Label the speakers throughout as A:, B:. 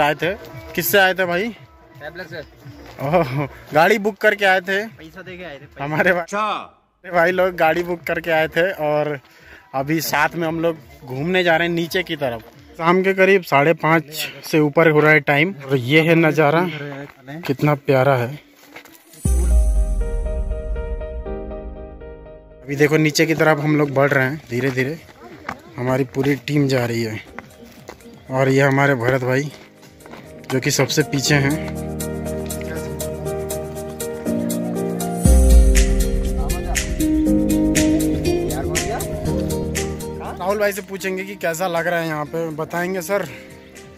A: आए थे
B: अच्छा।
A: पैसा। अच्छा।
C: अच्छा।
A: अच्छा।
B: भाई लोग गाड़ी बुक करके आए थे और अभी साथ में हम लोग घूमने जा रहे हैं नीचे की तरफ़ शाम के करीब साढ़े पाँच से ऊपर हो रहा है टाइम और ये है नज़ारा कितना प्यारा है अभी देखो नीचे की तरफ़ हम लोग बढ़ रहे हैं धीरे धीरे हमारी पूरी टीम जा रही है और ये हमारे भरत भाई जो कि सबसे पीछे हैं। राहुल भाई से पूछेंगे कि कैसा लग रहा है यहाँ पे? बताएँगे सर।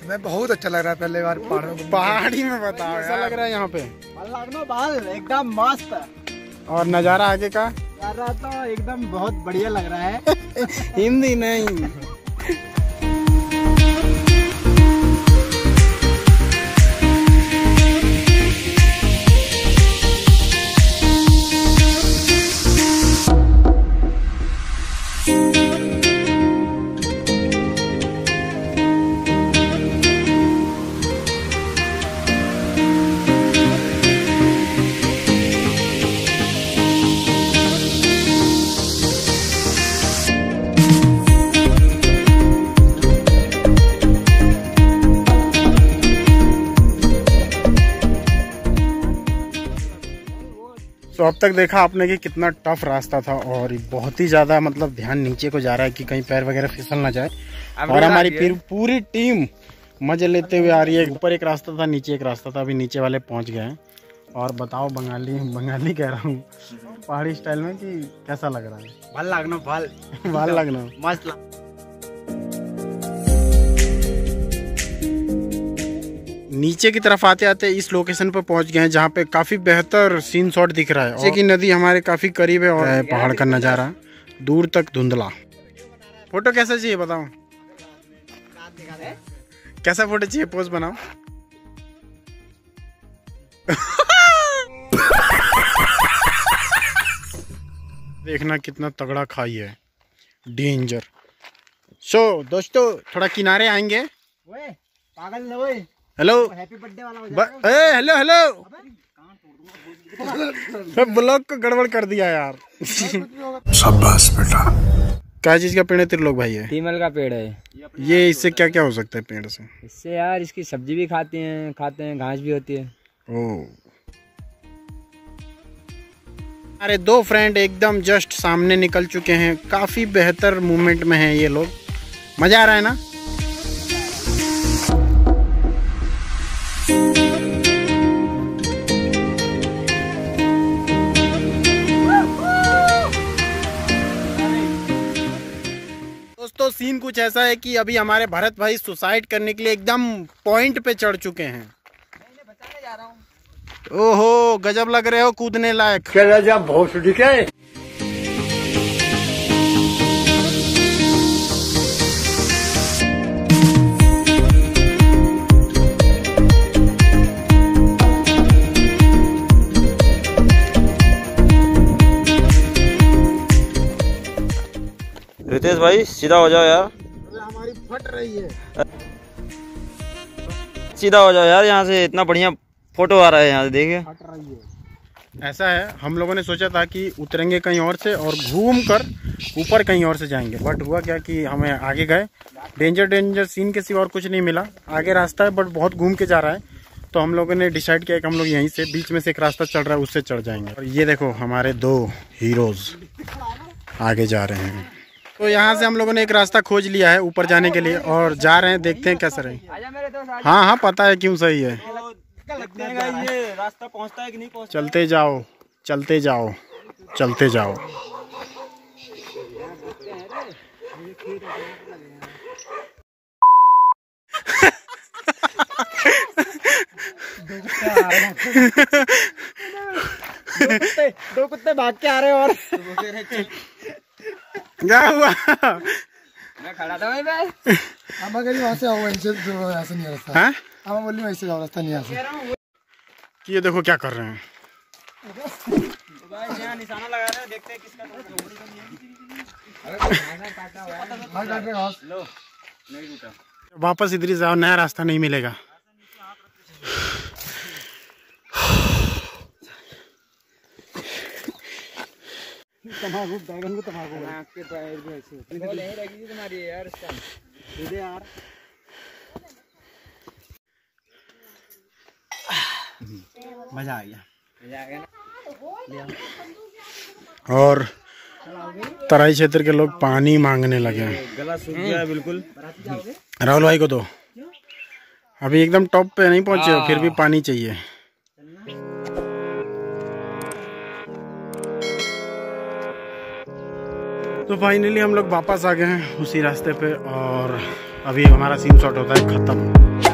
C: मैं बहुत अच्छा लग रहा है पहले बार पहाड़ों में
B: पहाड़ी में बताओ कैसा लग रहा है यहाँ पे?
A: एकदम मस्त
B: और नज़ारा आगे का?
A: रहा तो एकदम बहुत बढ़िया लग रहा है।
B: हिंदी नहीं। तो अब तक देखा आपने कि कितना टफ रास्ता था और बहुत ही ज़्यादा मतलब ध्यान नीचे को जा रहा है कि कहीं पैर वगैरह फिसल ना जाए। और हमारी फिर पूरी टीम मज़े लेते हुए आ रही है। ऊपर एक रास्ता था नीचे एक रास्ता था अभी नीचे वाले पहुँच गए हैं। और बताओ बंगाली बंगाली कह रहा हूँ पहाड़ी स्टाइल में कि कैसा लग रहा है?
A: भल लागनो भल।
B: बाल लगना।
A: मस्त लग
B: नीचे की तरफ़ आते आते इस लोकेशन पर पहुँच गए हैं जहाँ पे काफ़ी बेहतर सीन शॉट दिख रहा है। की नदी हमारे काफ़ी करीब है और पहाड़ का नज़ारा। दूर तक धुंधला। फ़ोटो कैसा चाहिए बताओ? कैसा फ़ोटो चाहिए? पोज बनाओ। देखना कितना तगड़ा खाई है। डेंजर सो so, दोस्तों थोड़ा किनारे आएँगे।
A: पागल
B: हेलो
A: हैप्पी बर्थडे वाला
B: ए हेलो हेलो ब्लॉग को गड़बड़ कर दिया यार।
C: शाबाश बेटा।
B: क्या चीज़ का पेड़ है त्रिलोक भाई है?
D: तीमल का पेड़ है।
B: ये इससे क्या क्या हो सकता है पेड़ से?
D: इससे यार इसकी सब्ज़ी भी खाते हैं खाते हैं घास भी होती है।
B: ओ। अरे दो फ्रेंड एकदम जस्ट सामने निकल चुके हैं। काफ़ी बेहतर मूवमेंट में हैं ये लोग। मज़ा आ रहा है ना? दोस्तों सीन कुछ ऐसा है कि अभी हमारे भरत भाई सुसाइड करने के लिए एकदम पॉइंट पे चढ़ चुके हैं। ओहो गजब लग रहे हो कूदने लायक।
E: रितेश भाई सीधा हो जाओ यार।
B: हमारी फट रही है।
E: सीधा हो जाओ यार यहाँ से इतना बढ़िया फ़ोटो आ रहा है यहाँ से देखिए।
B: फट रही है। ऐसा है हम लोगों ने सोचा था कि उतरेंगे कहीं और से और घूम कर ऊपर कहीं और से जाएँगे। बट हुआ क्या कि हमें आगे गए। डेंजर डेंजर सीन के सिवा और कुछ नहीं मिला। आगे रास्ता है बट बहुत घूम के जा रहा है। तो हम लोगों ने डिसाइड किया कि हम लोग यहीं से बीच में से एक रास्ता चल रहा है उससे चढ़ जाएँगे। और ये देखो हमारे दो हीरोज आगे जा रहे हैं। तो यहाँ से हम लोगों ने एक रास्ता खोज लिया है ऊपर जाने के लिए और जा रहे हैं देखते हैं कैसा रहे। हाँ हाँ पता है क्यों सही है।
E: ये रास्ता पहुँचता है कि नहीं पहुँचता?
B: चलते जाओ चलते जाओ चलते जाओ।
A: दो कुत्ते भाग के आ रहे हैं और
B: क्या हुआ।
D: मैं खड़ा था
C: हम अगर वहाँ से आओ ऐसा नहीं है रास्ता
B: हैं?
C: हम बोली वहीं से जाओ रास्ता नहीं
B: कि ये देखो क्या कर रहे हैं।
A: निशाना लगा रहे हैं देखते हैं किसका
C: हाँ। काट रहे घास
B: वापस इधर ही जाओ नया रास्ता नहीं मिलेगा।
A: तम्बाकू बैगन को तम्बाकू
D: आपके पैर भी ऐसे बॉल यहीं रखी थी तुम्हारी यार इस टाइम
A: दे यार। मज़ा आ गया।
D: जाएगा ना?
B: और तराई क्षेत्र के लोग पानी मांगने लगे हैं।
A: गला सूख गया है बिल्कुल।
B: राहुल भाई को दो। अभी एकदम टॉप पे नहीं पहुँचे हो। फिर भी पानी चाहिए। तो फाइनली हम लोग वापस आ गए हैं उसी रास्ते पे और अभी हमारा सीन शॉट होता है खत्म।